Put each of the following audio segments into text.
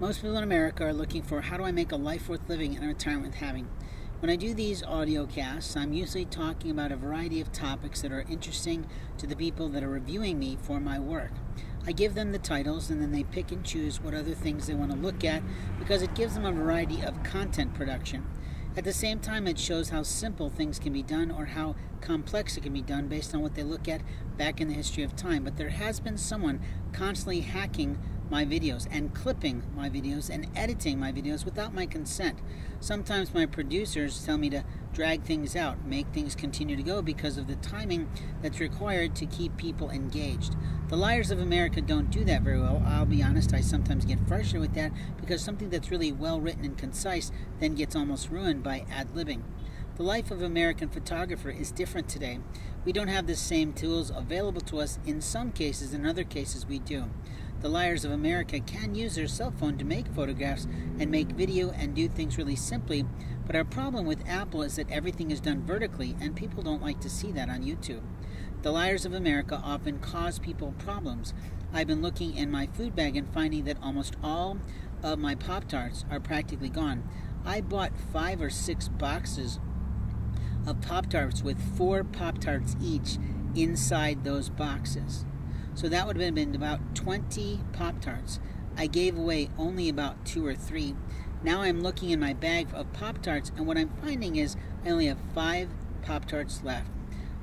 Most people in America are looking for how do I make a life worth living and a retirement having. When I do these audio casts, I'm usually talking about a variety of topics that are interesting to the people that are reviewing me for my work. I give them the titles and then they pick and choose what other things they want to look at because it gives them a variety of content production. At the same time, it shows how simple things can be done or how complex it can be done based on what they look at back in the history of time. But there has been someone constantly hacking my videos and clipping my videos and editing my videos without my consent. Sometimes my producers tell me to drag things out, make things continue to go because of the timing that's required to keep people engaged. The Liars of America don't do that very well. I'll be honest, I sometimes get frustrated with that because something that's really well written and concise then gets almost ruined by ad libbing. The life of American photographer is different today. We don't have the same tools available to us in some cases, in other cases we do. The Liars of America can use their cell phone to make photographs and make video and do things really simply, but our problem with Apple is that everything is done vertically and people don't like to see that on YouTube. The Liars of America often cause people problems. I've been looking in my food bag and finding that almost all of my Pop Tarts are practically gone. I bought five or six boxes of Pop Tarts with four Pop Tarts each inside those boxes. So that would have been about 20 Pop Tarts. I gave away only about two or three. Now I'm looking in my bag of Pop Tarts, and what I'm finding is I only have five Pop Tarts left.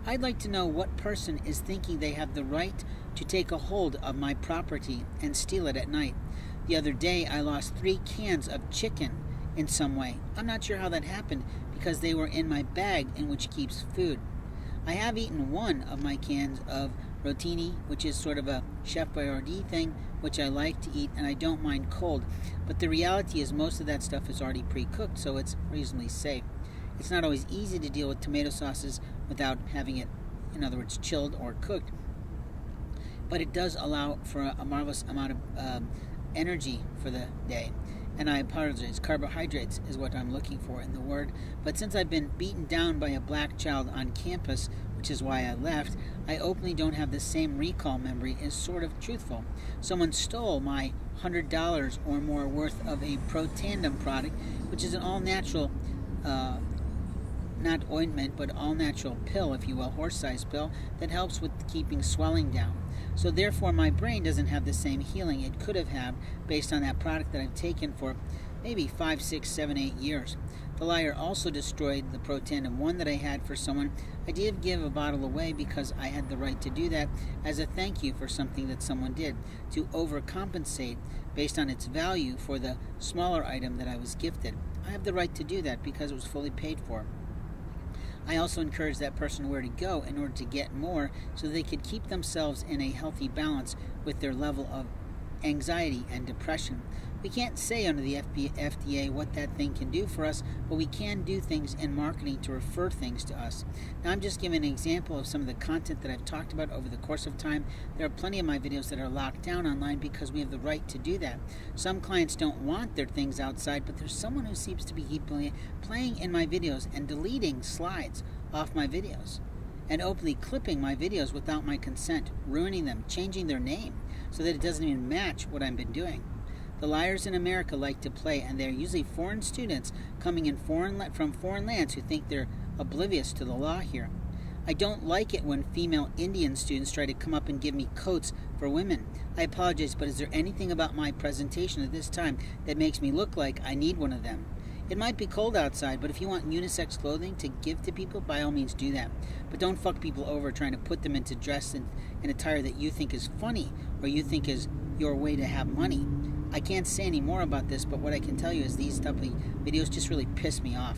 I'd like to know what person is thinking they have the right to take a hold of my property and steal it at night. The other day, I lost three cans of chicken in some way. I'm not sure how that happened because they were in my bag in which keeps food. I have eaten one of my cans of rotini, which is sort of a Chef Boyardee thing, which I like to eat and I don't mind cold. But the reality is, most of that stuff is already pre cooked, so it's reasonably safe. It's not always easy to deal with tomato sauces without having it, in other words, chilled or cooked. But it does allow for a, marvelous amount of um, energy for the day. And I apologize, carbohydrates is what I'm looking for in the word. But since I've been beaten down by a black child on campus which is why I left, I openly don't have the same recall memory is sort of truthful. Someone stole my $100 or more worth of a Protandim product, which is an all natural, uh, not ointment, but all natural pill, if you will, horse sized pill, that helps with keeping swelling down. So, therefore, my brain doesn't have the same healing it could have had based on that product that I've taken for maybe five, six, seven, eight years. The liar also destroyed the Protandim one that I had for someone. I did give a bottle away because I had the right to do that as a thank you for something that someone did, to overcompensate based on its value for the smaller item that I was gifted. I have the right to do that because it was fully paid for. I also encouraged that person where to go in order to get more so they could keep themselves in a healthy balance with their level of anxiety and depression. We can't say under the FDA what that thing can do for us, but we can do things in marketing to refer things to us. Now, I'm just giving an example of some of the content that I've talked about over the course of time. There are plenty of my videos that are locked down online because we have the right to do that. Some clients don't want their things outside, but there's someone who seems to be playing in my videos and deleting slides off my videos and openly clipping my videos without my consent, ruining them, changing their name so that it doesn't even match what I've been doing. The liars in America like to play, and they're usually foreign students coming in foreign from foreign lands who think they're oblivious to the law here. I don't like it when female Indian students try to come up and give me coats for women. I apologize, but is there anything about my presentation at this time that makes me look like I need one of them? It might be cold outside, but if you want unisex clothing to give to people, by all means do that. But don't fuck people over trying to put them into dress and, and attire that you think is funny or you think is your way to have money. I can't say any more about this, but what I can tell you is these of videos just really piss me off.